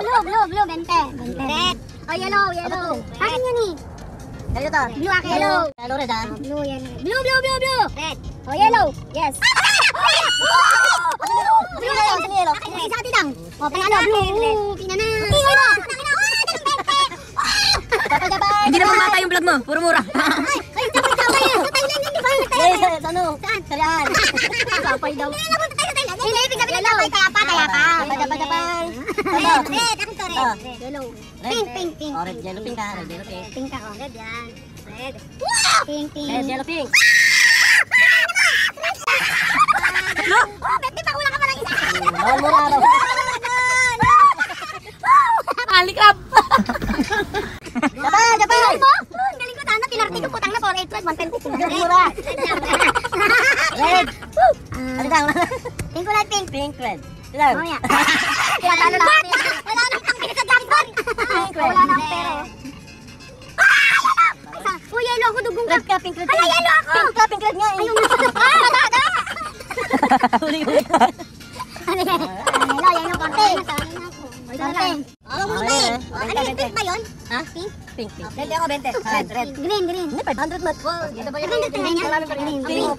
Blue, blue, blue, bente. Bente. Red. Oh, yellow, yellow. Akin yun eh. Kayo to. Blue, akin. Yellow. Yellow red ah. Blue, yan. Blue, blue, blue, blue. Red. Oh, yellow. Yes. Blue, yellow. Sino yellow? Isa atin lang. Oh, panalo. Blue. Pina na. Pina na. Hindi naman mata yung vlog mo. Puro mura. Ay, ay, tapos yan. Sa Thailand yan, di ba? Eh, sa sa ano? Saan? Kalian. Kapay daw. Kailan tayo sa Thailand? Hindi, ibig sabihin ng kaya pa, kaya pa. Dapat, dapat, dapat. Red, red. Ako Ah. red. Yellow. Red. Pink, pink, pink. Oh, red, yellow, pink ah. Red, yellow, pink. Pink ako. Red yan. Red. Pink, pink. Red, yellow, pink. Oh, Betty, pakulang ka pa ng isa. Bawal mura raw. Alikrab. Japan, Japan. Galing mo? Ko. Tana, pinarti ko putang na 481, 110. Mura. Red. Ano lang? Pink pink. Pink, red. Ilan? Mamaya. Talo na natin. Wala nang pang dyan, Bon. Wala nang pero. Uy, yellow ako, dugong ka. Red ka, pink, red. Hala, yellow ako. Pink ka, pink, red nga eh. Ayun na. Ah. Huli, huli. Ano yan? Yellow, konti. Konti. Ano mo ba eh? Ano yung pink ba yun? Ha? Pink? Pink, pink. Red ako, 20. Red, red. Green, green. Hindi, 500 mat. Ito ba Green, green. Green, green.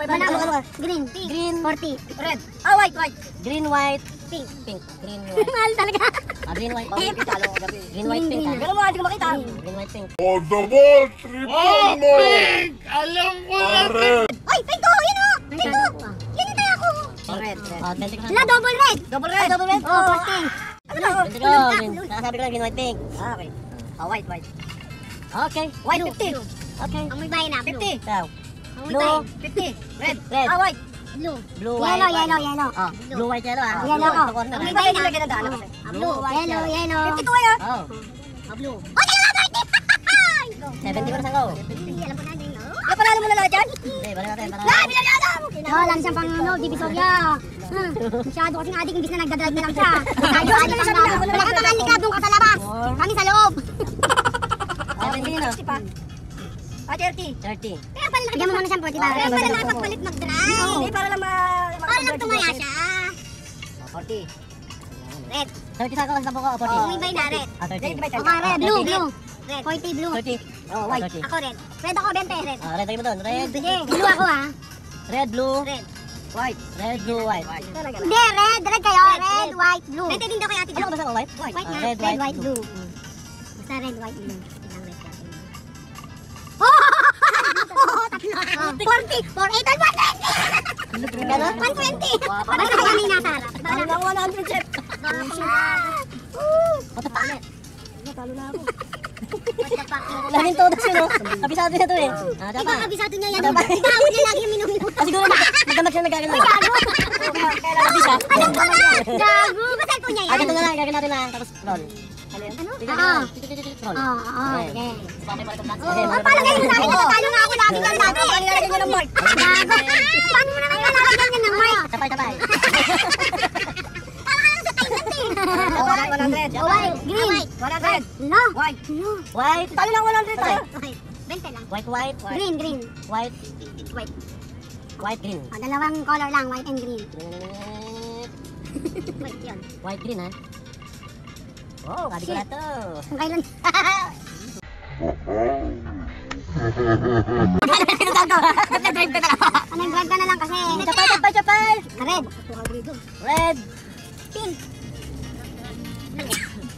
Green, green. Green, 40. Red. Ah, white, white. Green, white. Pink. Pink. Green, white. Mahal talaga. Ah, green, white. Pink. Green, white, pink. Ah. green. mo, hindi ko makita. Green, white, pink. On the ball, triple mo! Alam ko na pink Ah, 20 ka La, double red. Double red. Double red. Oh, 40. Ano na? Ito ko. Nakasabi ko lang, green, white, pink. Ah, okay. Ah, white, white. Okay. White, 50. Okay. Ang may bayan na, blue. 50. Ikaw. Ang may Blue. bayan. 50. Red. Red. Ah, white. Blue. Blue, Yellow, white. yellow, yellow. Oh, blue, white, yellow ah. Yellow ko. Ang may ah. bayan na. Ah, Blue, yellow, yellow. 52 kayo. Oh. Ah, blue. Oh, yellow, 30. 70 ko na sangko. Hindi, alam ko na Yung panalo mo na lahat yan? Hindi, balik natin. Para... Ah, binalado! Oh, lang siyang pang ano, divisorya. Hmm, masyado kasing adik, imbis na nagdadrive na lang siya. Ayos, ayos na siya. Wala ka pang likab doon ka sa labas. Kami sa loob. Ah, hindi na. Ah, 30. 30. Kaya pala Bigyan mo muna siyang 40 ba? Kaya pala nakapagpalit mag-drive. Hindi, para lang ma... Para lang tumaya siya. 40. Red. 30 sa ako, sa buko, 40. Oh, may bay na red. Ah, 30. Okay, red. Blue, blue. Red. 40 blue. 30. Oh, white. Ako red. Red ako, 20 red. Ah, red lagi mo doon. Red. Sige, blue ako ha. Red, blue. Red. White. Red, blue, white. Hindi, red. Red kayo. Red, white, blue. Red din daw kay ate. Ano ka ba sa white? White Ah, nga. Red, white, blue. Basta red, white, blue. Ilang red natin. Oh! Tatlo. 40, 48, 120! Gano'n? 120! Basta kami nasa harap. Ano lang 100, chef? Woo! Patapali. Natalo na ako. What the fuck? Laging todo siya, no? Kabisado niya to eh. Ah, Ikaw dapat. kabisado niya yan. Ano ba? Bawal niya lagi yung minum Ah, siguro magdamag siya nagkagano. Ay, gago! Kabisa. Alam ko na! Gago! Ba't ko niya Ah, yan? ganito na lang. Gagawin natin na. Tapos roll. Ano? Tignan Oo. natin. Tignan natin. Roll. Oo, oo, Okay. okay. Okay, Oh, paano kayo sa akin? Natalo nga ako lagi lang dati. Paano nilagay niyo ng mark? Gago! Paano mo naman lalagyan yan ng mic? Tapay, tapay. 100. Oh, white, green, 100. no, White. no. White. Talo lang 100 tayo. Okay, 20 lang. White, white. Green, green, White. white. White, green. Oh, dalawang color lang, white and green. White yun. White, green ha? Oh, kadi ko na to. Kung kailan... Nag-drive ka na. Grab ka na lang kasi... Chapay, chapay, chapay. Red. Red. Pink.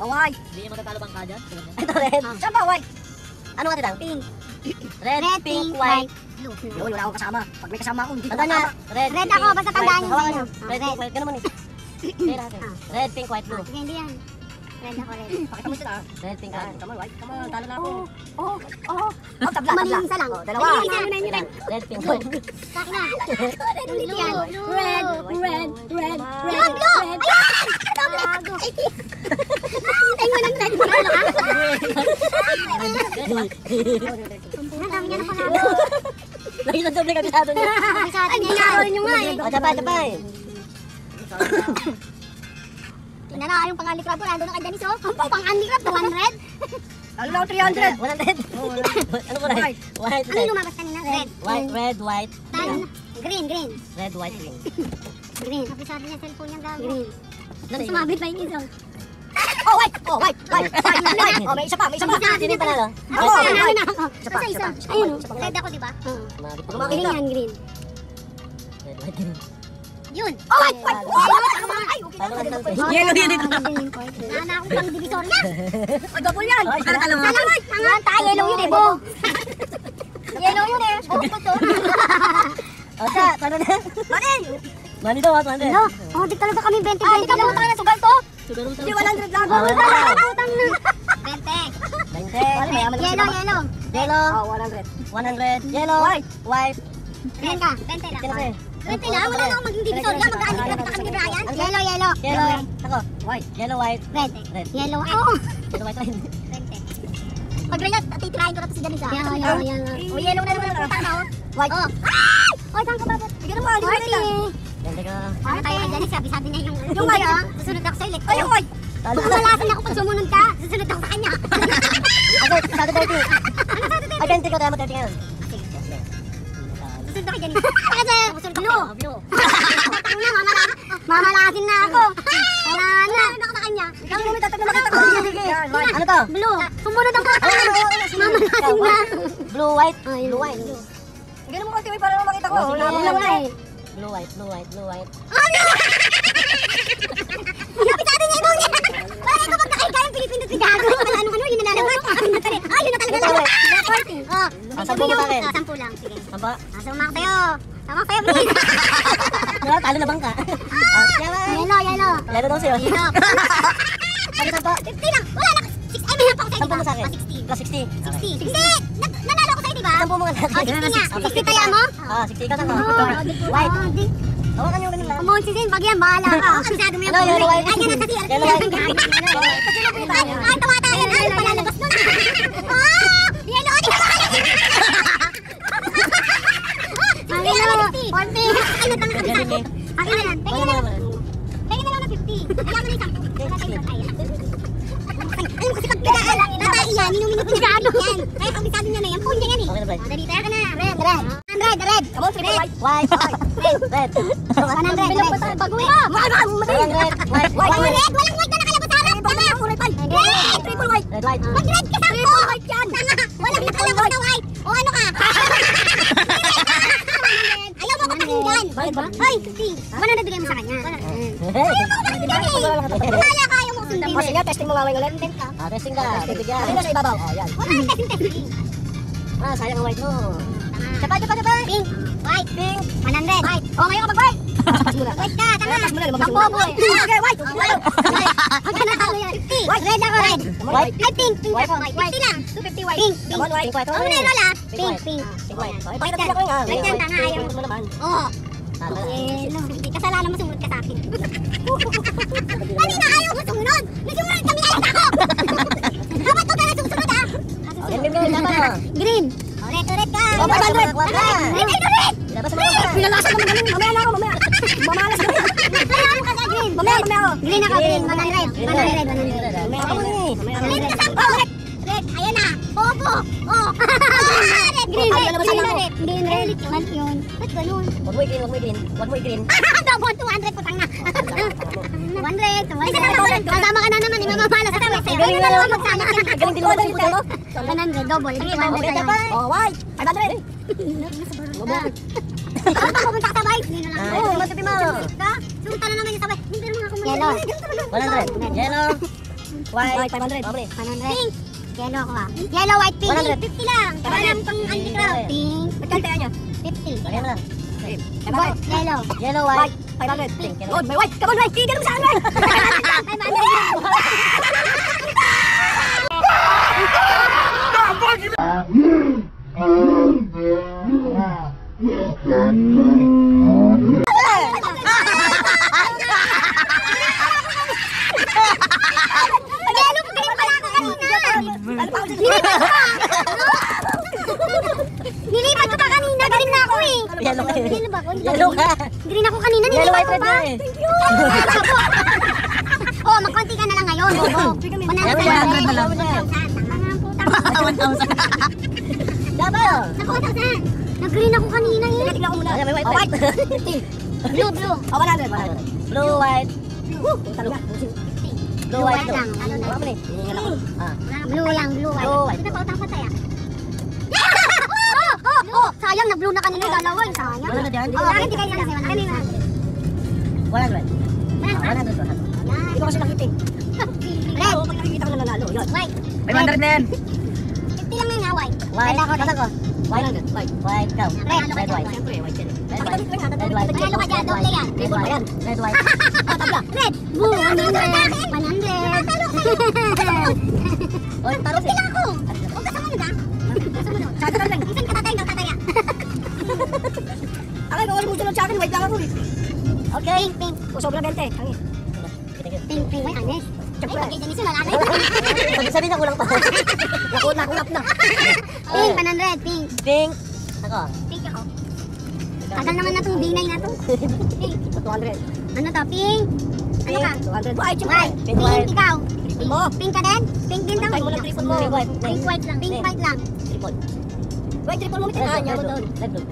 Oh, white. Hindi mo natatalo bang ka dyan? Ito, red. Saan ba, white? Ano nga titang? Pink. Red, Red, pink, white. Blue. Yun, wala akong kasama. Pag may kasama ako, hindi ko kasama. Red, Red ako, basta tandaan Hawakan sa'yo. Ah, Red, red. pink, white. Ganun man eh. Ah. Red, pink, white, blue. Sige, hindi yan. Red ako, red. Pakita mo sila. Red, pink, white. Come on, white. Come on, talo na ako. Oh, oh. Oh, tabla, Mali tabla. isa lang. Oh, dalawa. Mali red. Red, pink, white. Saka na. Red ulit yan. Red, red, red, Blue, blue! Ayan! Gago. Hintay mo lang red. Ano ka? Ang dami niya na pala. Lagi na doble kabisado niya. Ay, ginagawa nyo nga eh. O, tapay, tapay. Tingnan na yung pang-unli crab ko, nandun na kay Janice oh. Ang pang-unli crab, 200. Ano lang 300? 100. Ano ko White. White, Ano lumabas kanina? Red. White, red, white. Green, green. Red, white, green. Green. Kabisado niya cellphone niya dami. Green. Dali. Sumabit pa yung isa. Oh, white! Oh, white! White! White! White! Oh, may isa pa, may isa pa. Sino yung panalo? Ako, Oh, white. ako. Isa pa, isa pa, pa, Ayun pa. oh. Red ako, di ba? Oo. Green yan, green. Red, white, green. Yun. Oh, white! White! Oh! Ay, okay na. Yellow, yun. Nana akong pang divisorya. Ay, double yan. Para talo mo. Salamat. Tanga tayo. Yellow yun eh, bo. Yellow yun eh. Bo ko to. O, sa, paano na? Mani! Mani daw, mani. Ano? Oh, di talaga kami 20 Ah, di ka butang na sugal to. Hindi, 100 lang. Ah, Ah, Butang na. 20. 20. Yellow, yellow. Yellow. Oh, 100. 100. Yellow. White. White. Green ka. 20 lang. Sino kayo? 20 lang. Wala na akong maging divisorya. Mag-aani ka na kami ni Brian. Yellow, yellow. Yellow. Ako. White. Yellow, white. Red. Red. Yellow. Oo. Yellow, white, white. 20. Pag red, titirahin ko na to si Janisa. Yellow, yellow, yellow. O, yellow na naman ang puta na, oh. White. Oh. Ay! Oy, saan ka ba? Bigyan mo, hindi Forty. mo Ganda ka. Ano tayo Janisa? Sabi, sabi niya yung... Yung ah. Susunod ako sa yung white. Talo. Mamalasin ako pag sumunod ka. Susunod ako sa kanya. Ako, sa 30. Ano sa Ay, 20 ko tayo mo 30 ngayon. Susunod ako Janisa. Kasi, susunod ako. Blue. Ano mamalasin na ako. Wala na. Ano ako na kanya? Ikaw mo tatanong makita ko. Ano to? Blue. Sumunod ako. Mamalasin na. Blue, white. Blue, white. Ganun mo kasi may para makita ko. Oh, sige. Blue, white. Blue, white, blue, white, blue, white. Ano? Napisado niya ibang niya. Bakit kapag nakaiga yung Pilipino si Gago? Ano, ano, ano, yun na lalabas. Yun na talaga. Ay, yun na talaga lalabas. Oh, Ah, sampu mo sa akin. Ah, sampu lang, sige. Samba? Ah, sumama ko sa'yo. Sama ko sa'yo, please. Wala, talo na bangka. Ah? Yellow, yellow. Lalo daw sa'yo. Yellow. Ano sa pa? 50 lang. Wala na. Ay, may hapang sa'yo, Sampu mo diba? sa akin. Ah, 60. Ikaw 60. 60. Hindi. Na- Nanalo sa'yo, diba? Sampu mo nga. Oh, 60 nga. 60 kaya mo? Ah, 60 ikaw saan ko. White. Hawakan niyo ganun lang. Kumon si Zin, pag yan, bahala ka. Oh, kabisado mo yung white? Ay, yan na sa. Yellow, white. Ay, ay, tumatayan. Ay, palalabas nun. Ah! Yellow, di ka makalagay. Ang yellow, 40. Ano tanga kabisado? Ang ina yan. Tingnan na lang. Tingnan na lang na 50. Kaya mo na isang. Tatay. Alam mo kasi pag pinaan, tatay yan, inumin ko yan. Kaya kabisado niya na yan, punya yan eh. Okay na. Oh, Dali, tayo ka na. Red, red. Red, red. Come on, triple white. White. Red. Red. 100, red. Bagoy ka. Red. White. White. White, red. Walang white na nakalabas sa harap. Tama. Red. Triple white. Red, white. Mag-red ka sa Triple white yan. Tama. Walang nakalabas na white. O ano ka? Ayaw mo ko pakinggan. Bakit ba? Hoy, 50. 100 bigay mo sa kanya. Ayaw mo ko pakinggan eh. Ka, O, sige, eh. testing mo mamay ulit. Ka. Ah, testing ka. Bibigyan. Ano sa ibabaw? Oh, yan. Wala kang testing testing. Ah, sayang ang white mo. Tsaka, tsaka, tsaka. Pink. White. Pink. 100. White. O, ngayon ka mag-white. Pass mo na. White ka, tama. Pass mo na, lumabas mo. Okay, white. White. Ang ganda ka. 50. White. Red ako, red. White. Ay, pink. Pink White. ako. 50 lang. 250 white. Pink. White. Pink white. Oh, na roll ah. Pink Pink, white. pink. Pink white. White pakita yan. ko nga. White yan, tanga, ayaw. White mo naman. Oo. Tama. Yellow. Hindi kasalanan mo sumunod ka sa akin. Kanina ayaw mo sumunod. Nasumunod kami alas ako. Dapat ko pala susunod ah. Okay, tama. Green. Oh, red, red ka. Oh, 500. Red, red, red, red. Ilabas mo na. Pinalasan mo naman. Mamaya na ako, mamaya. Mamalas ka. Kaya ako kasi green. Mamaya, mamaya ako. Green ako, green. 100. 100, 100. Mamaya ako ni. Red ka sampo. Opo. Oh. Green. Red. Green. Red. Green. Red. Mali yun. Ba't ganun? Huwag mo i-green, huwag mo i-green. Huwag mo i-green. Double 200 putang na. 100, 200. Kasama ka na naman, imamamala sa tabi. Sa'yo na lang magsama. Galing din mo din mo. 100, double. Sige, 100 Okay, tayo. tapay. Oh, white. 500. Ano pa pupunta ka sa bike? Hindi na lang. Ah, ito naman sabi mo. Sunta na naman yung sabay. Hindi naman ako Yellow. 100. mag- Yellow. White. 500. 100. Pink. Yellow ko ah. Yellow, white, pink. 100. 50 lang. Para lang pang crowd. Pink. Magkano tayo niya? 50. Lagyan mo lang. Yellow. Yellow, white. 500. Pink. yellow. may white. Come on, white. Tigil mo sa akin, white. 500. Yellow, pagaling pala ako kanina. Nilipat ko pa. Nilipat ko pa kanina. Galing na Yellow. Yellow ba ako? Yellow green? ka. Green ako kanina, nilipat white, ko na eh. Thank you! oh, magkonti ka na lang ngayon. Oo. Yan, 100 na lang. 1,000. Double! Naku, 1,000. Nag-green ako kanina eh. Tingnan ko muna. May white. Oh, white. Blue, blue. Oh, 100, 100. Blue, white. Blue, Blue, white, white lang. Ano na? Ah. Blue lang, blue, white. Blue, white. Ito pa Oh, oh, oh, sayang na blue na kanina dalawa, eh, sayang. Wala na dyan, di Oh, ba? bakit di kayo lang kasi 100? 100. Yan. 100 to. Yan. ko kasi nakita eh. Red. pag nakikita ko na nanalo, yun. White. 500 na yan. 50 lang na yun ha, white. White. Basta ko. White. White. White. Ikaw. Red. Red, white. Siyempre, white yan. Red, white. Red, white. Manalo ka dyan, doble yan. Red, white. Red, white. Oh, tabla. Red. Blue, 100. 100. Oh, talo Hindi lang ako. Huwag ka Okay. Pink, pink. O, sobra 20. Hangin. Pink, pink. Ay, honest. Ay, kay Janice, wala na. Sabi sabi na kulang pa. Naku- Nakulap na. Pink, 100. Pink. Pink. Ako. Pink ako. Tagal naman na itong binay na to. Pink. 200. Ano to? Pink? Ano ka? 200. White, White. Pink, Pink, white. ikaw. Triple mo. Pink ka din? Pink din daw. Mo mo. Pink, white. Pink white lang. Pink white lang. Triple. White, triple mo. Red, red, red, red, red.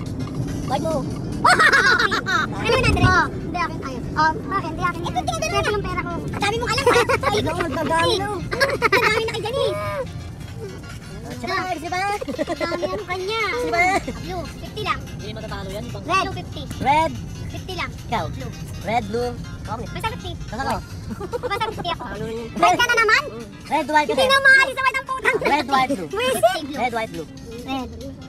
White mo. Ano na, Dre? Oh, hindi akin ayun. Oh, akin, hindi akin. Ito, tingnan mo na. yung pera ko. Sabi mo alam ha? Ay, Ikaw, magdadami na. Ang dami na kay Janice. Siya ba? Siya ba? Ang dami ano kanya. Siya ba? Blue, 50 lang. Hindi matatalo yan. Red, blue, 50. Red. 50 lang. Ikaw. Blue. Red, blue. Ako. Basta 50. Basta ko. Basta 50 ako. Red ka na naman? Red, white Hindi kasi. na maalis sa white ang putang. Red, white, blue. Red, white, blue. Red, 50 lang.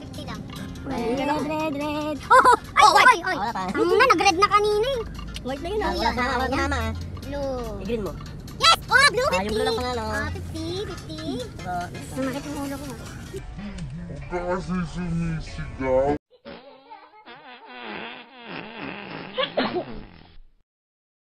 Red, red, red. Oh, ay, Oh, white. ay, ay. Ang na, nag-red na kanina eh. White na yun. ah. Wala tama, wala tama ah. Blue. I-green mo. Yes! Oh, blue, Ah, 50. yung blue lang panalo. Ah, 50, 50. So, Sumakit yung ulo ko. Ka kasi sumisigaw.